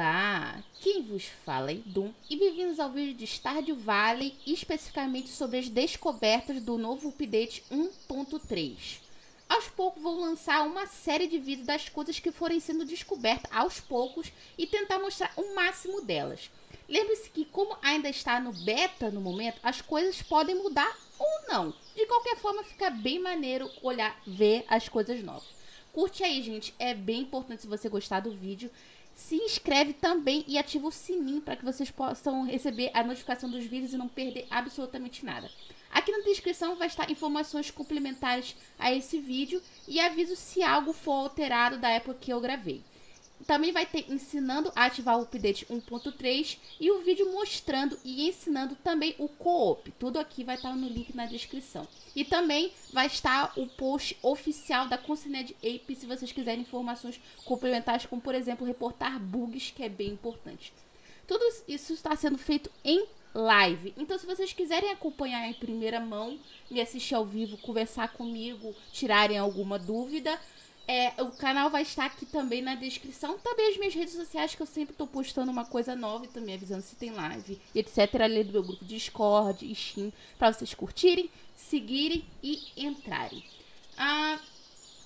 Olá, quem vos fala é Idum e bem-vindos ao vídeo de Stardew Valley, especificamente sobre as descobertas do novo update 1.3. Aos poucos vou lançar uma série de vídeos das coisas que forem sendo descobertas aos poucos e tentar mostrar o máximo delas. Lembre-se que como ainda está no beta no momento, as coisas podem mudar ou não. De qualquer forma, fica bem maneiro olhar, ver as coisas novas. Curte aí, gente, é bem importante se você gostar do vídeo se inscreve também e ativa o sininho para que vocês possam receber a notificação dos vídeos e não perder absolutamente nada. Aqui na descrição vai estar informações complementares a esse vídeo e aviso se algo for alterado da época que eu gravei. Também vai ter ensinando a ativar o update 1.3 e o vídeo mostrando e ensinando também o co-op. Tudo aqui vai estar no link na descrição. E também vai estar o post oficial da Concined Ape se vocês quiserem informações complementares, como por exemplo reportar bugs, que é bem importante. Tudo isso está sendo feito em live. Então, se vocês quiserem acompanhar em primeira mão, me assistir ao vivo, conversar comigo, tirarem alguma dúvida, é, o canal vai estar aqui também na descrição. Também as minhas redes sociais, que eu sempre tô postando uma coisa nova e também avisando se tem live, etc. Ali do meu grupo Discord Steam, pra vocês curtirem, seguirem e entrarem. Ah,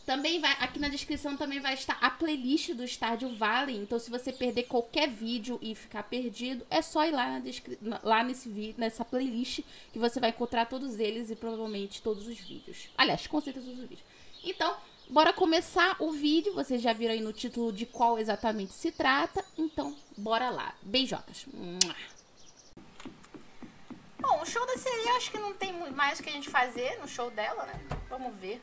também vai, aqui na descrição também vai estar a playlist do Stardew Valley. Então, se você perder qualquer vídeo e ficar perdido, é só ir lá, na lá nesse vídeo, nessa playlist que você vai encontrar todos eles e provavelmente todos os vídeos. Aliás, com certeza todos os vídeos. Então, Bora começar o vídeo. Vocês já viram aí no título de qual exatamente se trata. Então, bora lá. Beijocas. Bom, o show da sereia acho que não tem mais o que a gente fazer no show dela, né? Vamos ver.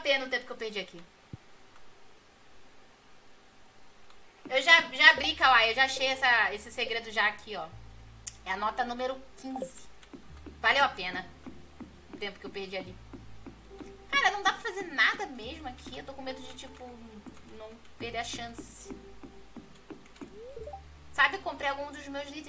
Pena o tempo que eu perdi aqui. Eu já, já abri, Kawaii, eu já achei essa, esse segredo já aqui, ó. É a nota número 15. Valeu a pena o tempo que eu perdi ali. Cara, não dá pra fazer nada mesmo aqui. Eu tô com medo de, tipo, não perder a chance. Sabe, comprei algum dos meus itens